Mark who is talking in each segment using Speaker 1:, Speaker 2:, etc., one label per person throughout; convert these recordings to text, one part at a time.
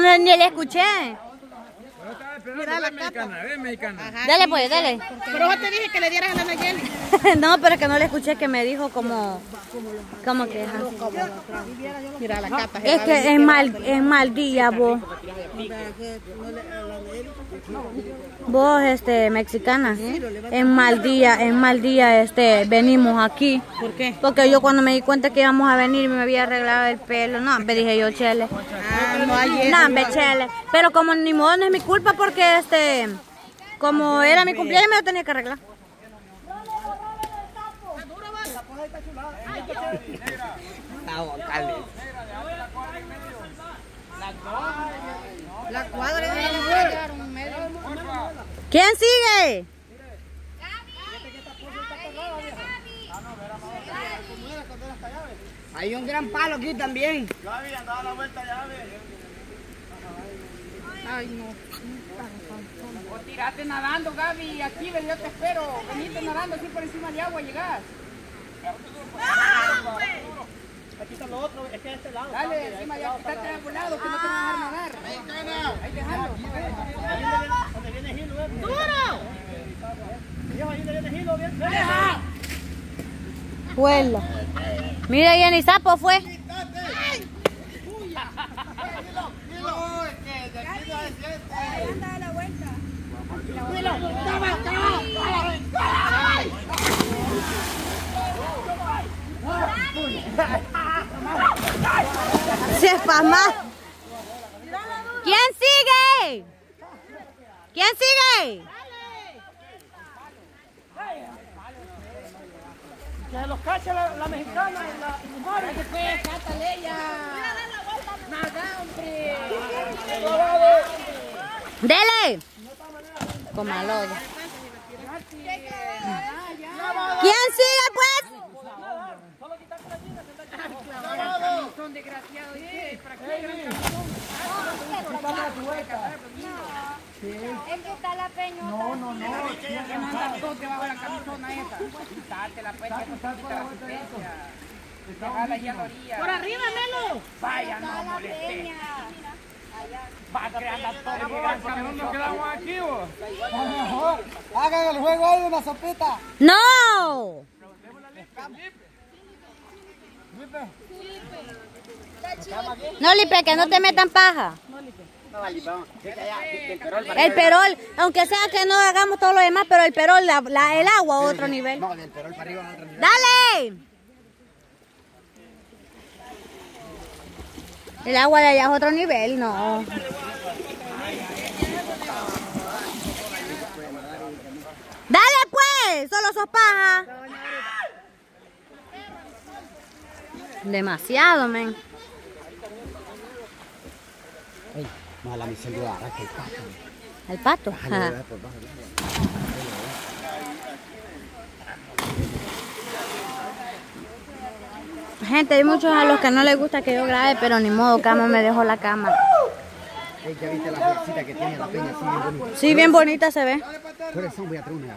Speaker 1: No, ni le escuché.
Speaker 2: La mexicana.
Speaker 1: Dale pues, dale.
Speaker 3: Pero yo te dije que le dieras a la Nayeli.
Speaker 1: no, pero que no le escuché que me dijo como... Como que... ajá.
Speaker 3: Mira la capa.
Speaker 1: Es que es mal, es mal día vos. Vos, este, mexicana. En mal día, en mal día, este, venimos aquí.
Speaker 3: ¿Por qué?
Speaker 1: Porque yo cuando me di cuenta que íbamos a venir me había arreglado el pelo. No, me dije yo, chele.
Speaker 3: No hay eso.
Speaker 1: No, me chele. Pero como ni modo no es mi culpa porque este, como era mi cumpleaños me lo tenía que arreglar.
Speaker 3: La cuadra de la.
Speaker 1: ¿Quién sigue?
Speaker 3: Hay un gran palo aquí también. Ay, no.
Speaker 4: O tirate nadando, Gaby, aquí ven, yo te espero. Venite nadando así por encima de agua, llegás.
Speaker 5: Aquí está lo otro, es que a este lado.
Speaker 4: Dale, encima ya, quítate de algún lado, que no te van a dejar nadar. Ahí déjalo.
Speaker 5: Donde viene Gilo, ¿eh? ¡Duro! Viejo, ahí viene bien.
Speaker 1: Huela. Mira, y ni sapo fue. Se espasma. ¿Quién sigue? ¿Quién sigue?
Speaker 5: Que los cacha la, la mexicana y la mujer.
Speaker 4: Pues, cátale ya. Nada, hombre.
Speaker 1: Dele. ¿Quién sigue pues?
Speaker 4: Son desgraciados. ¿eh? ¿Para qué camisón?
Speaker 1: Es que está la peña.
Speaker 4: Que no andas todo debajo de la camisona esa. Quítate la puesta, que no te quita la asistencia. Dejala ahí a la orilla.
Speaker 3: Por arriba, Melo.
Speaker 4: Vaya, no molestes. Va que anda todo llegando.
Speaker 2: ¿Para qué no nos quedamos aquí vos?
Speaker 5: Hagan el juego ahí de una sopita.
Speaker 1: No. No, Lipe, que no te metan paja. El perol, aunque sea que no hagamos todo lo demás, pero el perol, la- la- el agua a otro nivel.
Speaker 5: No, del perol para arriba a otro nivel.
Speaker 1: ¡Dale! El agua de allá es otro nivel, no. ¡Dale pues! Solo sos paja. Demasiado, men.
Speaker 5: Mala mi celular, que
Speaker 1: El pato. Ajá. Gente, hay muchos a los que no les gusta que yo grabe, pero ni modo, Cama me dejó la cámara.
Speaker 5: ya viste la florcita que tiene la peña así bien bonita.
Speaker 1: Sí, bien bonita se ve.
Speaker 5: Por eso voy a traer una.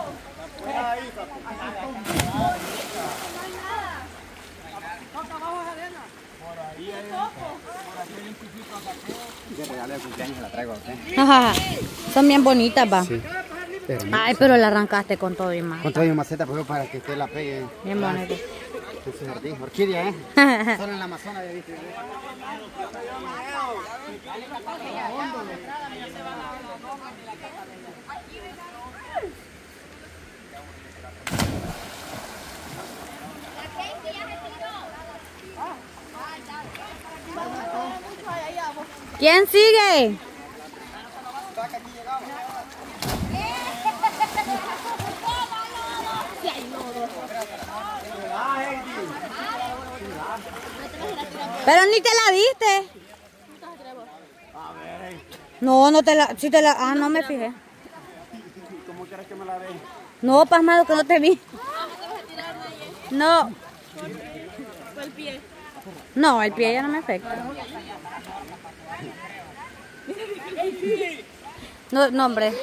Speaker 5: Yo regalo de cumpleaños la traigo a usted.
Speaker 1: Ajá. Son bien bonitas, va.
Speaker 5: Sí.
Speaker 1: Ay, pero la arrancaste con todo y más.
Speaker 5: Con todo y maceta, pues para que usted la pegue
Speaker 1: Bien bonita.
Speaker 5: en su jardín. Orquídea, ¿eh? Solo en la Amazonas había visto.
Speaker 1: ¿Quién sigue? Pero ni te la viste. No, no te la, si te la, ah, no me fijé.
Speaker 5: ¿Cómo quieres que me la ve?
Speaker 1: No, pues, pasmado, que no te vi. No. ¿Por el pie? No, el pie ya no me afecta. No, no, hombre.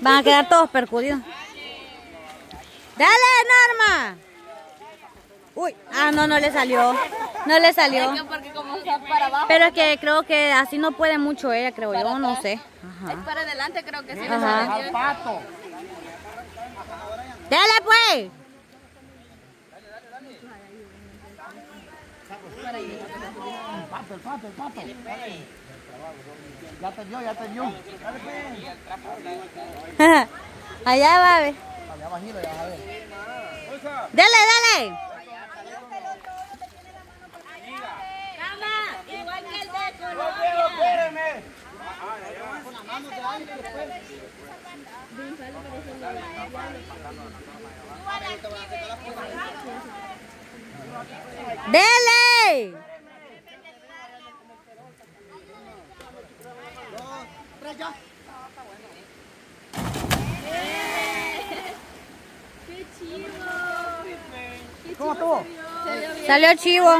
Speaker 1: Van a quedar todos percudidos. ¡Dale, Norma! Uy, ah, no, no le salió. No le salió. Pero es que creo que así no puede mucho ella, creo yo, no sé. Ajá.
Speaker 6: para adelante creo que sí
Speaker 1: Ajá.
Speaker 5: Pato.
Speaker 1: ¡Dale, pues!
Speaker 5: El pato, el pato, el pato. Ya te dio, ya te dio. Dale, pues.
Speaker 1: Allá va, ve.
Speaker 5: Allá bajito, ya vas a ver.
Speaker 1: Dale, dale. ¡Dele!
Speaker 5: ¿Cómo estuvo?
Speaker 1: Salió chivo.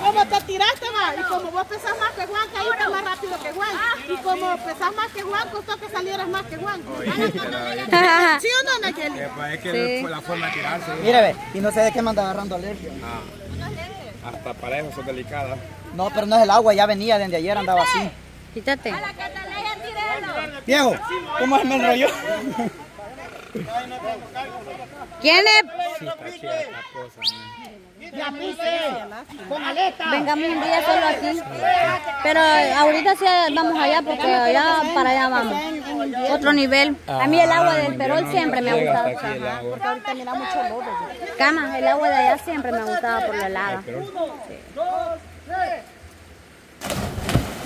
Speaker 3: Como te tiraste, va, y como vos pesás más que Juan, caíste más rápido que Juan. Y como pesás más que Juan, costó que salieras más que Juan. ¿Sí o no, Nayeli?
Speaker 2: Es que
Speaker 1: Sí.
Speaker 2: la forma de tirarse.
Speaker 5: Mire, ve, y no sé de qué me anda agarrando alergia.
Speaker 2: Hasta para eso son delicadas.
Speaker 5: No, pero no es el agua, ya venía desde ayer, andaba así.
Speaker 1: Quítate.
Speaker 5: Viejo, ¿cómo se me enrolló?
Speaker 1: ¿Quién es?
Speaker 2: Sí, está chida esta cosa.
Speaker 5: Ya pise, con aleta.
Speaker 1: Vengamos un día solo aquí. Pero ahorita sí vamos allá porque allá para allá vamos. Otro nivel. A mí el agua del Perol siempre me ha gustado.
Speaker 3: mucho lodo.
Speaker 1: Cama, el agua de allá siempre me ha gustado por la helada.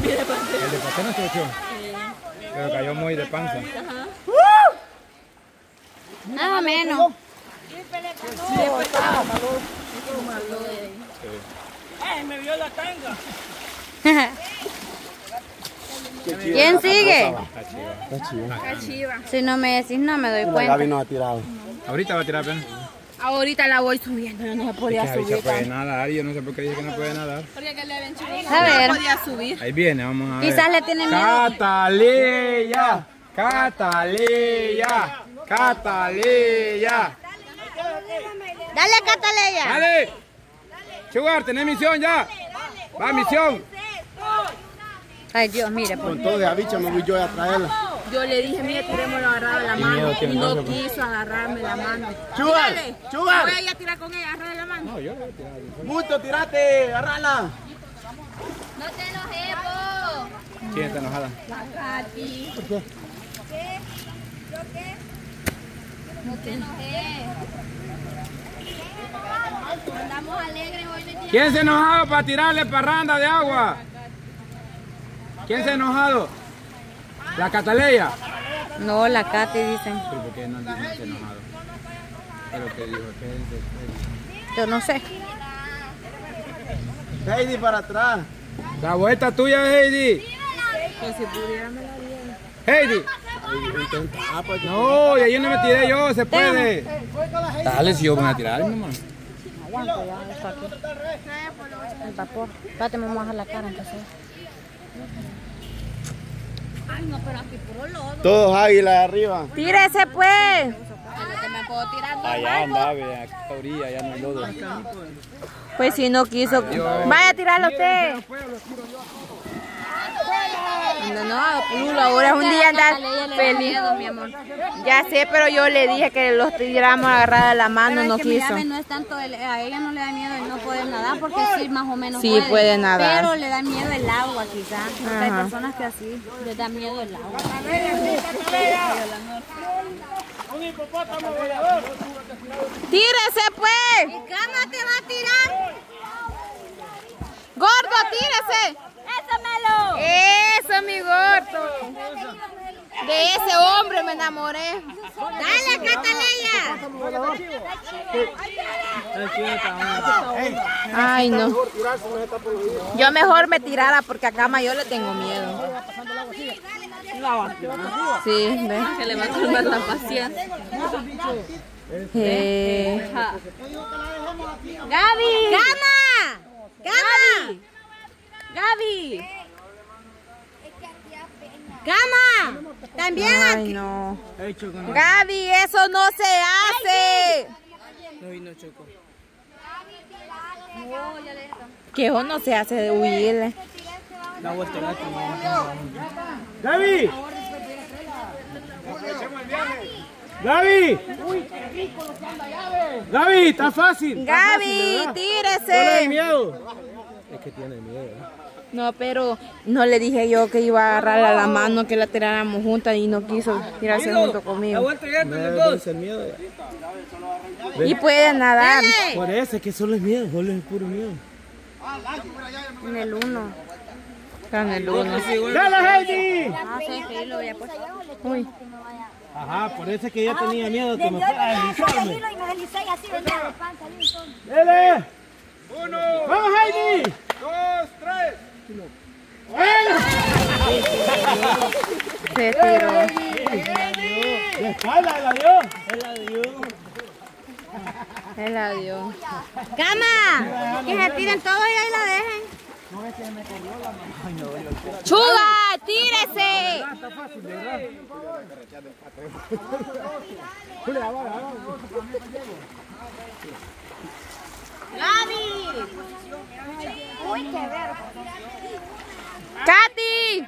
Speaker 2: El de pastel no. Pero cayó muy de panza.
Speaker 1: Más o menos. ¿Quién sigue?
Speaker 2: Está Está chiva.
Speaker 1: Si no me decís, no me doy cuenta.
Speaker 5: no ha tirado.
Speaker 2: Ahorita va a tirar.
Speaker 3: Ahorita la voy subiendo, yo no se
Speaker 2: Es
Speaker 3: podía
Speaker 2: que
Speaker 3: subir.
Speaker 2: puede nadar yo no sé por qué dice que no puede nadar.
Speaker 6: Porque que le ven chivo.
Speaker 1: A ver,
Speaker 3: podía subir.
Speaker 2: Ahí viene, vamos a ver.
Speaker 1: quizás le tiene miedo. Dale, Cataleya.
Speaker 2: Dale. Sugar, tenés misión ya. Va, misión.
Speaker 1: Ay, Dios, mire. Pues.
Speaker 5: Con todo de habicha me voy yo a traerla.
Speaker 3: Yo le dije, mire, tirémoslo agarrado de la mano. Y no quiso agarrarme la mano.
Speaker 5: ¡Chugar!
Speaker 3: Voy
Speaker 5: ¡Chugar!
Speaker 3: a ir a tirar con ella, agarrarle la mano.
Speaker 5: ¡Mucho, tirate! ¡Agarrala!
Speaker 6: No te enojes, vos.
Speaker 2: ¿Quién está enojada?
Speaker 6: No te enojes. Andamos alegres hoy.
Speaker 2: ¿Quién se ha enojado para tirarle parranda de agua? ¿Quién se ha enojado? La Cataleya.
Speaker 1: No, la Katy dicen.
Speaker 2: ¿Pero por qué no dijo que se ha enojado? ¿Pero qué dijo? ¿Qué
Speaker 1: Yo no sé.
Speaker 5: Heidi para atrás.
Speaker 2: La vuelta tuya, Heidi. Heidi. No, y ahí no me tiré yo, se puede. Dale, si yo voy a tirar, mamá.
Speaker 1: Aguanta ya, esto aquí. El vapor. Espérate, me moja la cara entonces.
Speaker 6: Ay, no, pero aquí puro lodo.
Speaker 5: Todos águilas arriba.
Speaker 1: ¡Tírese, pues!
Speaker 6: Yo te me puedo tirar
Speaker 2: Allá
Speaker 6: normal.
Speaker 2: anda, ve, a esta orilla, ya no hay lodo.
Speaker 1: Pues si no quiso. Vaya a tirarlo usted. No, no, ahora es un día andar feliz.
Speaker 6: mi amor.
Speaker 1: Ya sé, pero yo le dije que los tiráramos agarrada la mano, no quiso.
Speaker 6: ve, no es tanto, el- a ella no le da miedo el no poder nadar porque sí, más o menos
Speaker 1: Sí, puede nadar.
Speaker 6: Pero le da miedo el agua quizás. Hay personas que así les da miedo el agua.
Speaker 1: ¡Tírese, pues!
Speaker 6: Cama te va a tirar.
Speaker 1: ¡Gordo, tírese!
Speaker 6: ¡Eso, Melo!
Speaker 1: ¡Eso, mi gordo! De ese hombre
Speaker 4: me enamoré.
Speaker 1: Dale, Cataleya.
Speaker 4: Ay, no. Yo mejor me tirara porque a Cama yo le tengo miedo. Sí, ve.
Speaker 7: Que le va a calmar la paciencia.
Speaker 4: Eh,
Speaker 1: Gaby. Gama. Gama.
Speaker 4: Gaby.
Speaker 1: Gama. También
Speaker 4: Ay,
Speaker 1: aquí.
Speaker 4: no. Gaby, eso no se hace. Que eso no se hace de huirle.
Speaker 2: ¡Gaby! ¡Gaby! ¡Gaby! ¡Está fácil! está fácil,
Speaker 4: Gaby,
Speaker 2: ¿verdad? No le
Speaker 4: tírese.
Speaker 2: hay miedo. Es que tiene miedo.
Speaker 4: No, pero no le dije yo que iba a agarrarle a la mano, que la tiráramos juntas y no quiso tirarse junto conmigo.
Speaker 2: No miedo.
Speaker 4: Y puede nadar.
Speaker 2: Por eso es que solo es miedo, solo es puro miedo.
Speaker 1: En el uno.
Speaker 4: Está en el uno.
Speaker 2: ¡Dale, Heidi!
Speaker 1: Ah.
Speaker 4: Uy.
Speaker 2: Ajá, por eso es que yo tenía miedo que me fuera a deslizarme.
Speaker 1: y me deslizé y así venía de panza.
Speaker 2: ¡Dale! ¡Uno! ¡Vamos, Heidi!
Speaker 8: Dos, tres.
Speaker 4: Se tiró.
Speaker 2: ¡De espalda, la dio! ¡Él la dio!
Speaker 4: Él la dio.
Speaker 1: Cama. Que se tiren todos y ahí la dejen.
Speaker 4: ¡Chuga! ¡Tírese!
Speaker 1: ¡Lani! ¡Uy, qué verga!
Speaker 4: ¡Katy!